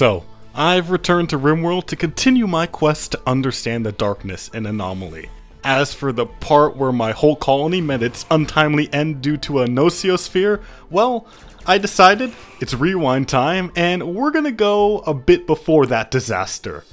So, I've returned to RimWorld to continue my quest to understand the darkness and anomaly. As for the part where my whole colony met its untimely end due to a nociosphere, well, I decided it's rewind time and we're gonna go a bit before that disaster.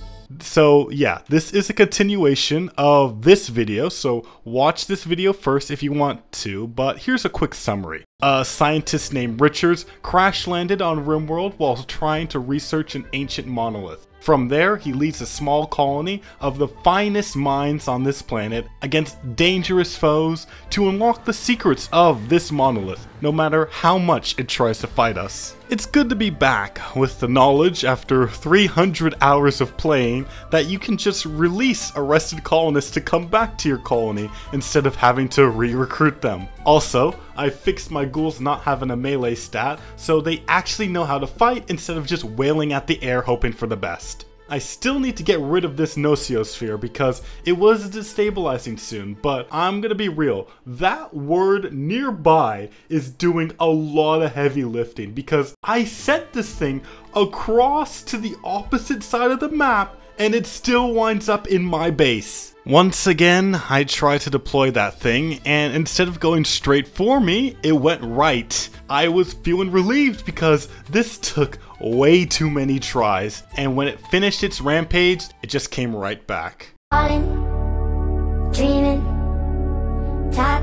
So yeah, this is a continuation of this video, so watch this video first if you want to, but here's a quick summary. A scientist named Richards crash landed on RimWorld while trying to research an ancient monolith. From there, he leads a small colony of the finest minds on this planet against dangerous foes to unlock the secrets of this monolith, no matter how much it tries to fight us. It's good to be back with the knowledge after 300 hours of playing that you can just release arrested colonists to come back to your colony instead of having to re-recruit them. Also, I fixed my ghouls not having a melee stat, so they actually know how to fight instead of just wailing at the air hoping for the best. I still need to get rid of this nociosphere because it was destabilizing soon, but I'm gonna be real, that word nearby is doing a lot of heavy lifting because I sent this thing across to the opposite side of the map and it still winds up in my base. Once again, I tried to deploy that thing, and instead of going straight for me, it went right. I was feeling relieved because this took way too many tries, and when it finished its rampage, it just came right back.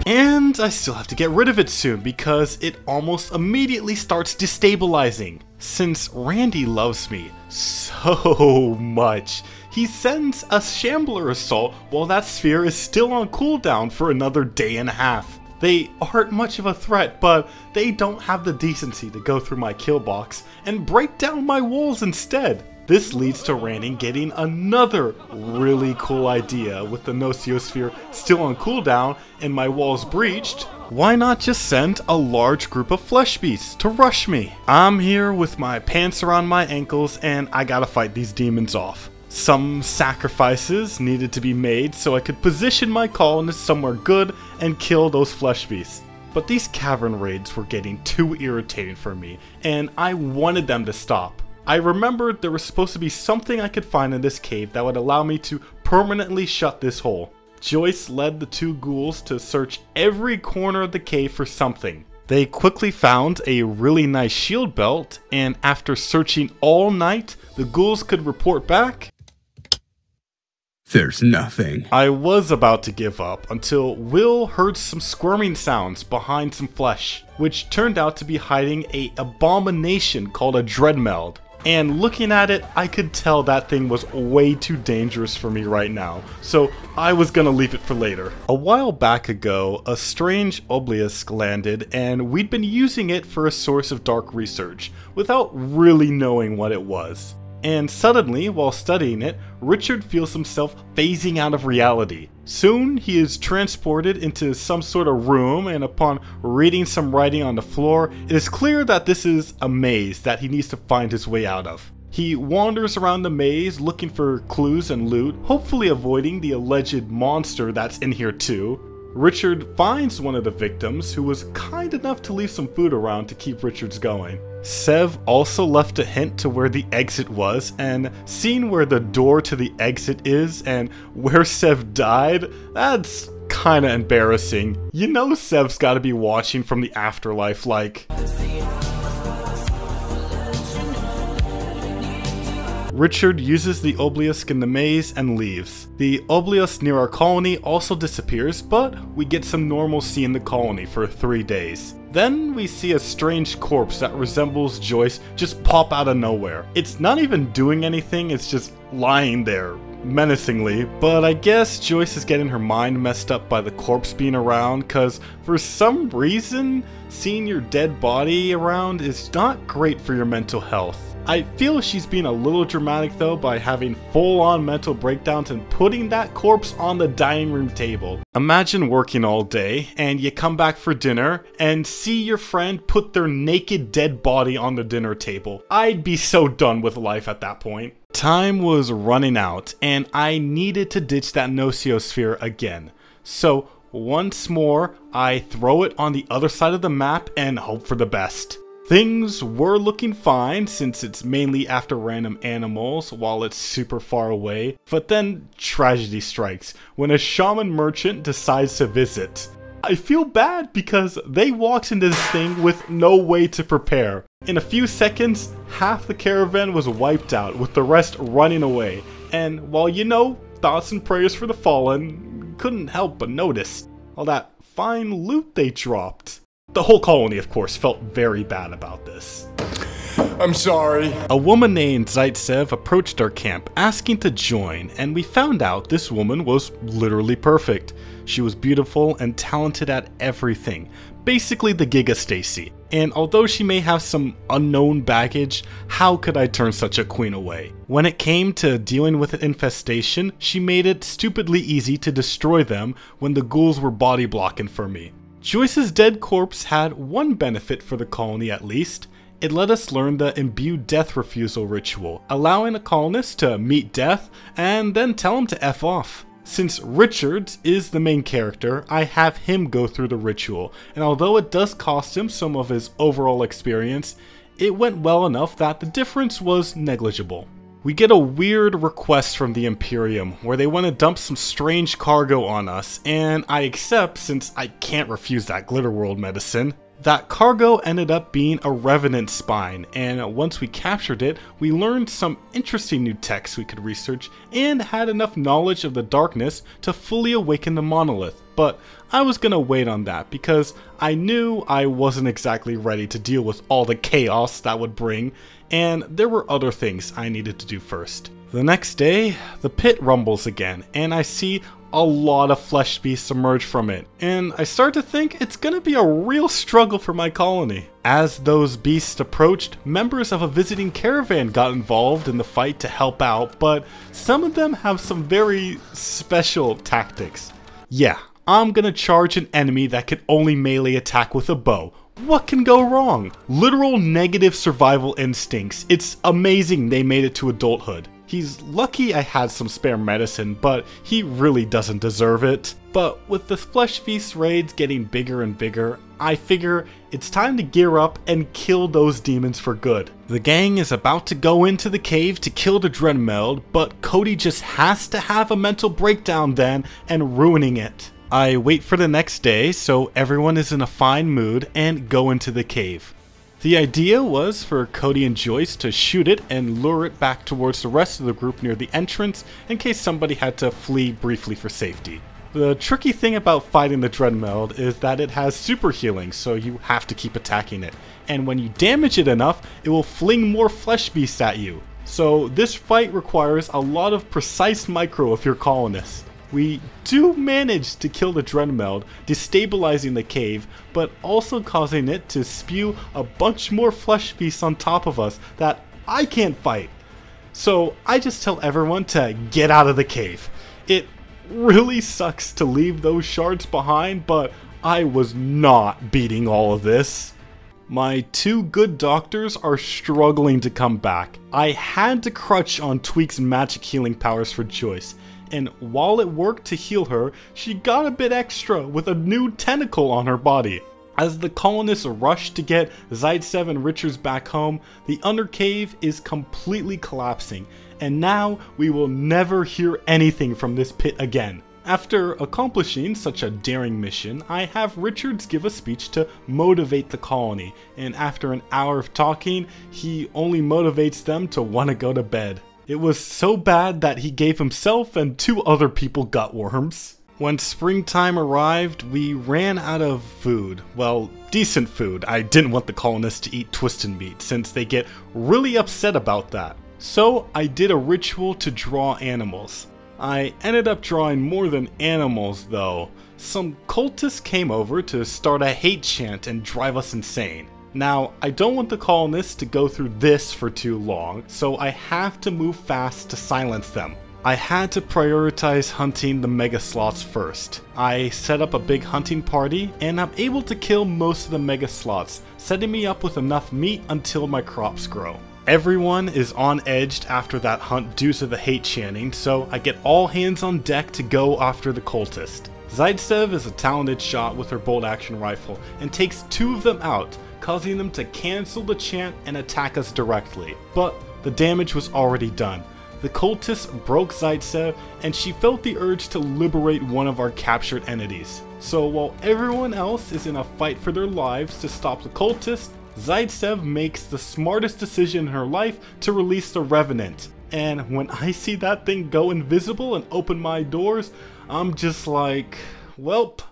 And I still have to get rid of it soon because it almost immediately starts destabilizing. Since Randy loves me so much, he sends a Shambler Assault while that sphere is still on cooldown for another day and a half. They aren't much of a threat, but they don't have the decency to go through my kill box and break down my walls instead. This leads to Randy getting another really cool idea with the Nociosphere still on cooldown and my walls breached. Why not just send a large group of flesh beasts to rush me? I'm here with my pants around my ankles and I gotta fight these demons off. Some sacrifices needed to be made so I could position my colonists somewhere good and kill those flesh beasts. But these cavern raids were getting too irritating for me, and I wanted them to stop. I remembered there was supposed to be something I could find in this cave that would allow me to permanently shut this hole. Joyce led the two ghouls to search every corner of the cave for something. They quickly found a really nice shield belt, and after searching all night, the ghouls could report back there's nothing. I was about to give up until Will heard some squirming sounds behind some flesh, which turned out to be hiding a abomination called a Dreadmeld. And looking at it, I could tell that thing was way too dangerous for me right now, so I was gonna leave it for later. A while back ago, a strange obelisk landed, and we'd been using it for a source of dark research, without really knowing what it was and suddenly, while studying it, Richard feels himself phasing out of reality. Soon, he is transported into some sort of room, and upon reading some writing on the floor, it is clear that this is a maze that he needs to find his way out of. He wanders around the maze looking for clues and loot, hopefully avoiding the alleged monster that's in here too. Richard finds one of the victims who was kind enough to leave some food around to keep Richards going. Sev also left a hint to where the exit was, and seeing where the door to the exit is and where Sev died, that's kinda embarrassing. You know Sev's gotta be watching from the afterlife like... Richard uses the obelisk in the maze and leaves. The obelisk near our colony also disappears, but we get some normalcy in the colony for three days. Then we see a strange corpse that resembles Joyce just pop out of nowhere. It's not even doing anything, it's just lying there, menacingly, but I guess Joyce is getting her mind messed up by the corpse being around, cause for some reason, seeing your dead body around is not great for your mental health. I feel she's being a little dramatic though by having full on mental breakdowns and putting that corpse on the dining room table. Imagine working all day and you come back for dinner and see your friend put their naked dead body on the dinner table. I'd be so done with life at that point. Time was running out and I needed to ditch that nociosphere again. So once more, I throw it on the other side of the map and hope for the best. Things were looking fine since it's mainly after random animals while it's super far away, but then tragedy strikes when a shaman merchant decides to visit. I feel bad because they walked into this thing with no way to prepare. In a few seconds, half the caravan was wiped out with the rest running away. And while you know, thoughts and prayers for the fallen, couldn't help but notice all that fine loot they dropped. The whole colony, of course, felt very bad about this. I'm sorry. A woman named Zaitsev approached our camp asking to join, and we found out this woman was literally perfect. She was beautiful and talented at everything, basically the Giga Stacy. And although she may have some unknown baggage, how could I turn such a queen away? When it came to dealing with an infestation, she made it stupidly easy to destroy them when the ghouls were body blocking for me. Joyce's dead corpse had one benefit for the colony at least. It let us learn the imbued death refusal ritual, allowing a colonist to meet death and then tell him to F off. Since Richards is the main character, I have him go through the ritual, and although it does cost him some of his overall experience, it went well enough that the difference was negligible. We get a weird request from the Imperium where they want to dump some strange cargo on us, and I accept since I can't refuse that Glitter World medicine. That cargo ended up being a Revenant spine, and once we captured it, we learned some interesting new techs we could research and had enough knowledge of the darkness to fully awaken the monolith. But I was gonna wait on that because I knew I wasn't exactly ready to deal with all the chaos that would bring, and there were other things I needed to do first. The next day, the pit rumbles again, and I see a lot of flesh beasts emerge from it, and I start to think it's gonna be a real struggle for my colony. As those beasts approached, members of a visiting caravan got involved in the fight to help out, but some of them have some very special tactics. Yeah, I'm gonna charge an enemy that can only melee attack with a bow, what can go wrong? Literal negative survival instincts. It's amazing they made it to adulthood. He's lucky I had some spare medicine, but he really doesn't deserve it. But with the Flesh Beast raids getting bigger and bigger, I figure it's time to gear up and kill those demons for good. The gang is about to go into the cave to kill the Dreadmeld, but Cody just has to have a mental breakdown then and ruining it. I wait for the next day so everyone is in a fine mood and go into the cave. The idea was for Cody and Joyce to shoot it and lure it back towards the rest of the group near the entrance in case somebody had to flee briefly for safety. The tricky thing about fighting the Dreadmeld is that it has super healing, so you have to keep attacking it. And when you damage it enough, it will fling more flesh beasts at you. So this fight requires a lot of precise micro of your colonists. We do manage to kill the Dreadmeld, destabilizing the cave, but also causing it to spew a bunch more flesh beasts on top of us that I can't fight. So I just tell everyone to get out of the cave. It really sucks to leave those shards behind, but I was not beating all of this. My two good doctors are struggling to come back. I had to crutch on Tweak's magic healing powers for Joyce, and while it worked to heal her, she got a bit extra with a new tentacle on her body. As the colonists rush to get Zaitsev and Richards back home, the Undercave is completely collapsing, and now we will never hear anything from this pit again. After accomplishing such a daring mission, I have Richards give a speech to motivate the colony, and after an hour of talking, he only motivates them to want to go to bed. It was so bad that he gave himself and two other people gut worms. When springtime arrived, we ran out of food. Well, decent food. I didn't want the colonists to eat twisted meat, since they get really upset about that. So I did a ritual to draw animals. I ended up drawing more than animals, though. Some cultists came over to start a hate chant and drive us insane. Now, I don't want the colonists to go through this for too long, so I have to move fast to silence them. I had to prioritize hunting the mega sloths first. I set up a big hunting party, and I'm able to kill most of the mega sloths, setting me up with enough meat until my crops grow. Everyone is on edge after that hunt due to the hate chanting, so I get all hands on deck to go after the cultist. Zaitsev is a talented shot with her bolt action rifle and takes two of them out, causing them to cancel the chant and attack us directly. But the damage was already done. The cultist broke Zaitsev, and she felt the urge to liberate one of our captured entities. So while everyone else is in a fight for their lives to stop the cultist, Zaitsev makes the smartest decision in her life to release the Revenant. And when I see that thing go invisible and open my doors, I'm just like, welp,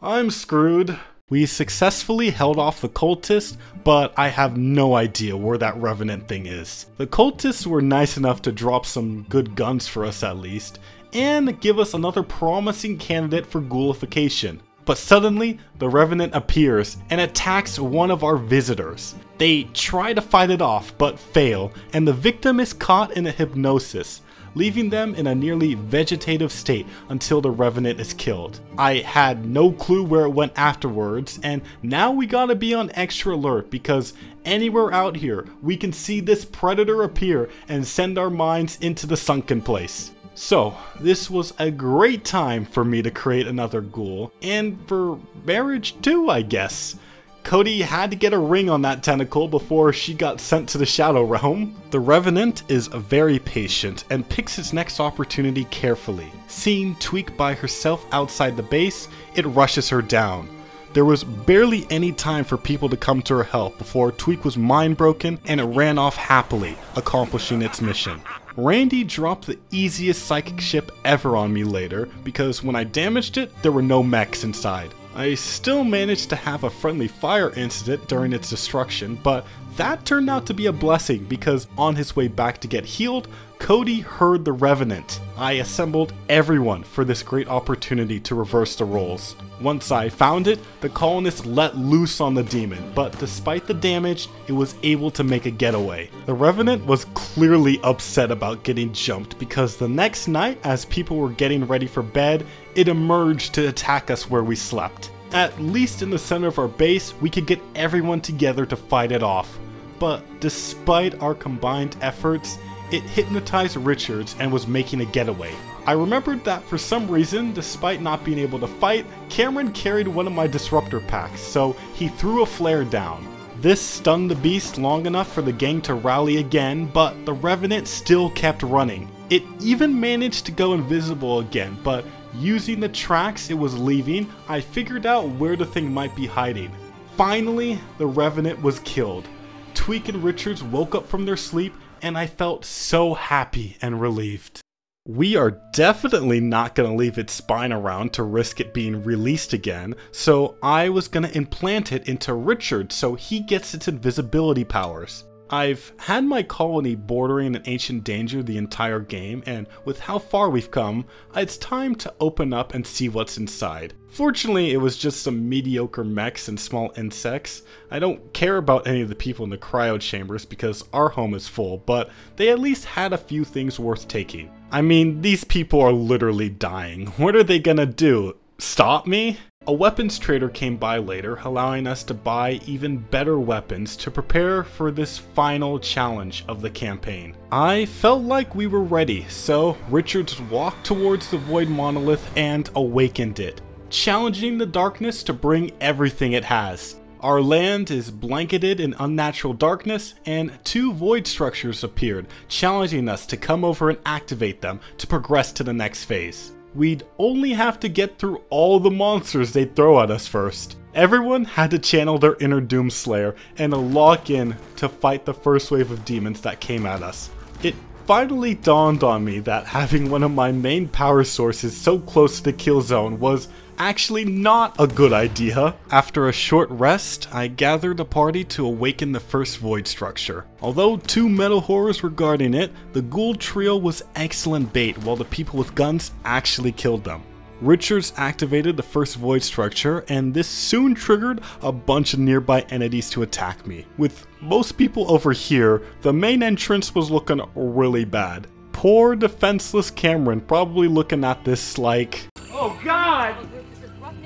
I'm screwed. We successfully held off the cultist, but I have no idea where that revenant thing is. The cultists were nice enough to drop some good guns for us at least, and give us another promising candidate for ghoulification. But suddenly, the Revenant appears and attacks one of our visitors. They try to fight it off, but fail, and the victim is caught in a hypnosis leaving them in a nearly vegetative state until the Revenant is killed. I had no clue where it went afterwards, and now we gotta be on extra alert because anywhere out here we can see this predator appear and send our minds into the sunken place. So, this was a great time for me to create another ghoul, and for marriage too, I guess. Cody had to get a ring on that tentacle before she got sent to the Shadow Realm. The Revenant is very patient and picks its next opportunity carefully. Seeing Tweak by herself outside the base, it rushes her down. There was barely any time for people to come to her help before Tweak was mind broken and it ran off happily, accomplishing its mission. Randy dropped the easiest psychic ship ever on me later because when I damaged it, there were no mechs inside. I still managed to have a friendly fire incident during its destruction, but that turned out to be a blessing because on his way back to get healed, Cody heard the Revenant. I assembled everyone for this great opportunity to reverse the roles. Once I found it, the colonists let loose on the demon, but despite the damage, it was able to make a getaway. The Revenant was clearly upset about getting jumped because the next night, as people were getting ready for bed, it emerged to attack us where we slept. At least in the center of our base, we could get everyone together to fight it off. But despite our combined efforts, it hypnotized Richards and was making a getaway. I remembered that for some reason, despite not being able to fight, Cameron carried one of my disruptor packs, so he threw a flare down. This stunned the beast long enough for the gang to rally again, but the Revenant still kept running. It even managed to go invisible again, but using the tracks it was leaving, I figured out where the thing might be hiding. Finally, the Revenant was killed. Tweak and Richards woke up from their sleep and I felt so happy and relieved. We are definitely not going to leave its spine around to risk it being released again, so I was going to implant it into Richard so he gets its invisibility powers. I've had my colony bordering an ancient danger the entire game, and with how far we've come, it's time to open up and see what's inside. Fortunately, it was just some mediocre mechs and small insects. I don't care about any of the people in the cryo chambers because our home is full, but they at least had a few things worth taking. I mean, these people are literally dying. What are they gonna do? Stop me? A weapons trader came by later, allowing us to buy even better weapons to prepare for this final challenge of the campaign. I felt like we were ready, so Richards walked towards the Void Monolith and awakened it, challenging the darkness to bring everything it has. Our land is blanketed in unnatural darkness, and two void structures appeared, challenging us to come over and activate them to progress to the next phase we'd only have to get through all the monsters they'd throw at us first. Everyone had to channel their inner Doomslayer and lock in to fight the first wave of demons that came at us. It finally dawned on me that having one of my main power sources so close to the kill zone was actually not a good idea. After a short rest, I gathered a party to awaken the first void structure. Although two metal horrors were guarding it, the ghoul trio was excellent bait while the people with guns actually killed them. Richards activated the first void structure, and this soon triggered a bunch of nearby entities to attack me. With most people over here, the main entrance was looking really bad. Poor defenseless Cameron probably looking at this like, Oh god!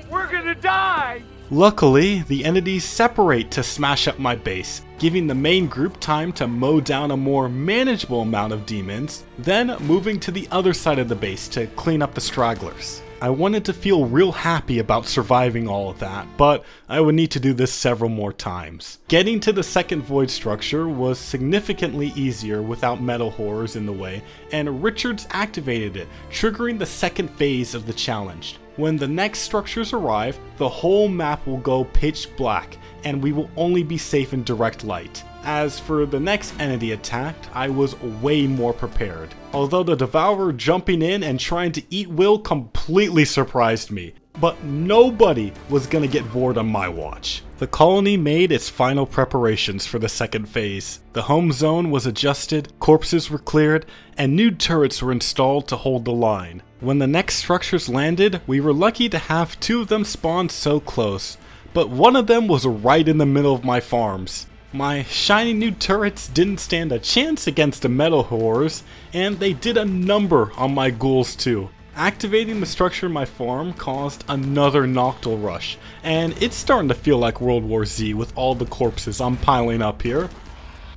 We're gonna die! Luckily, the entities separate to smash up my base, giving the main group time to mow down a more manageable amount of demons, then moving to the other side of the base to clean up the stragglers. I wanted to feel real happy about surviving all of that, but I would need to do this several more times. Getting to the second void structure was significantly easier without metal horrors in the way, and Richards activated it, triggering the second phase of the challenge. When the next structures arrive, the whole map will go pitch black, and we will only be safe in direct light. As for the next entity attacked, I was way more prepared. Although the Devourer jumping in and trying to eat Will completely surprised me. But nobody was gonna get bored on my watch. The colony made its final preparations for the second phase. The home zone was adjusted, corpses were cleared, and new turrets were installed to hold the line. When the next structures landed, we were lucky to have two of them spawn so close, but one of them was right in the middle of my farms. My shiny new turrets didn't stand a chance against the metal horrors, and they did a number on my ghouls too. Activating the structure in my farm caused another Noctol rush, and it's starting to feel like World War Z with all the corpses I'm piling up here.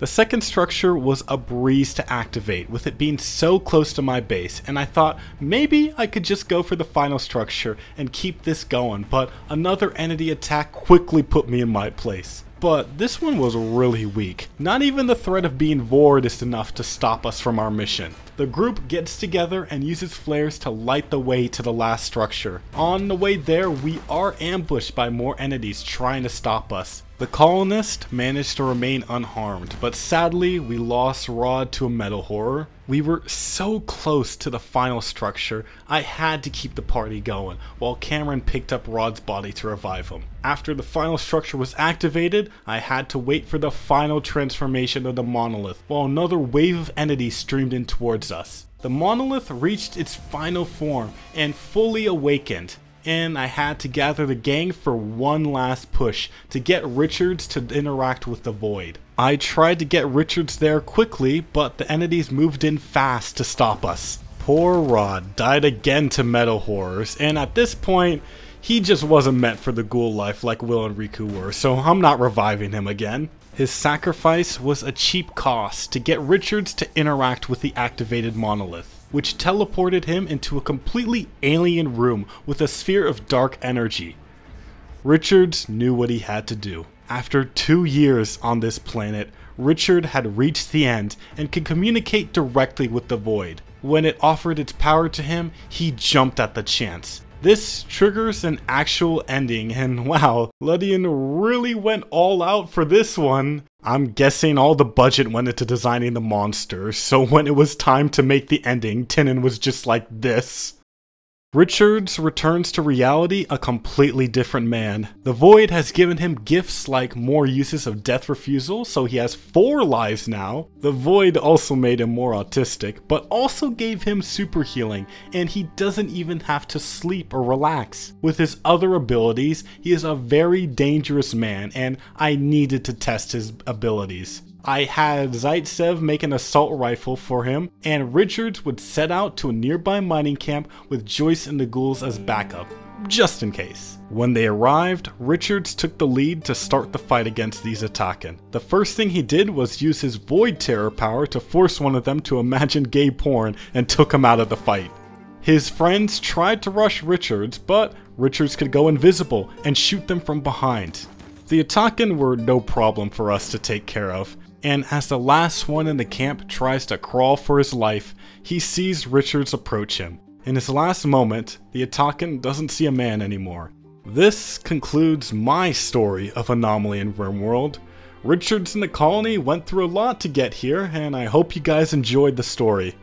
The second structure was a breeze to activate with it being so close to my base and I thought maybe I could just go for the final structure and keep this going but another entity attack quickly put me in my place. But this one was really weak. Not even the threat of being void is enough to stop us from our mission. The group gets together and uses flares to light the way to the last structure. On the way there, we are ambushed by more entities trying to stop us. The colonist managed to remain unharmed, but sadly we lost Rod to a metal horror. We were so close to the final structure, I had to keep the party going, while Cameron picked up Rod's body to revive him. After the final structure was activated, I had to wait for the final transformation of the monolith, while another wave of entities streamed in towards us. The monolith reached its final form and fully awakened and I had to gather the gang for one last push to get Richards to interact with the Void. I tried to get Richards there quickly, but the entities moved in fast to stop us. Poor Rod died again to metal horrors, and at this point, he just wasn't meant for the ghoul life like Will and Riku were, so I'm not reviving him again. His sacrifice was a cheap cost to get Richards to interact with the activated monolith which teleported him into a completely alien room with a sphere of dark energy. Richards knew what he had to do. After two years on this planet, Richard had reached the end and could communicate directly with the Void. When it offered its power to him, he jumped at the chance. This triggers an actual ending, and wow, Ludeon really went all out for this one. I'm guessing all the budget went into designing the monster, so when it was time to make the ending, Tynan was just like this. Richards returns to reality a completely different man. The Void has given him gifts like more uses of death refusal, so he has four lives now. The Void also made him more autistic, but also gave him super healing, and he doesn't even have to sleep or relax. With his other abilities, he is a very dangerous man, and I needed to test his abilities. I had Zaitsev make an assault rifle for him, and Richards would set out to a nearby mining camp with Joyce and the ghouls as backup, just in case. When they arrived, Richards took the lead to start the fight against these Atakan. The first thing he did was use his Void Terror power to force one of them to imagine gay porn and took him out of the fight. His friends tried to rush Richards, but Richards could go invisible and shoot them from behind. The Atakan were no problem for us to take care of, and as the last one in the camp tries to crawl for his life, he sees Richards approach him. In his last moment, the Atakan doesn't see a man anymore. This concludes my story of Anomaly in RimWorld. Richards and the colony went through a lot to get here, and I hope you guys enjoyed the story.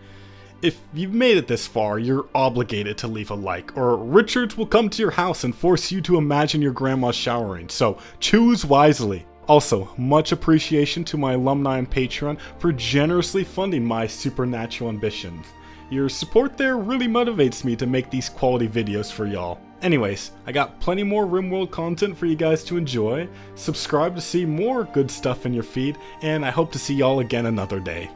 If you've made it this far, you're obligated to leave a like, or Richards will come to your house and force you to imagine your grandma showering, so choose wisely. Also, much appreciation to my alumni and Patreon for generously funding my supernatural ambitions. Your support there really motivates me to make these quality videos for y'all. Anyways, I got plenty more RimWorld content for you guys to enjoy. Subscribe to see more good stuff in your feed, and I hope to see y'all again another day.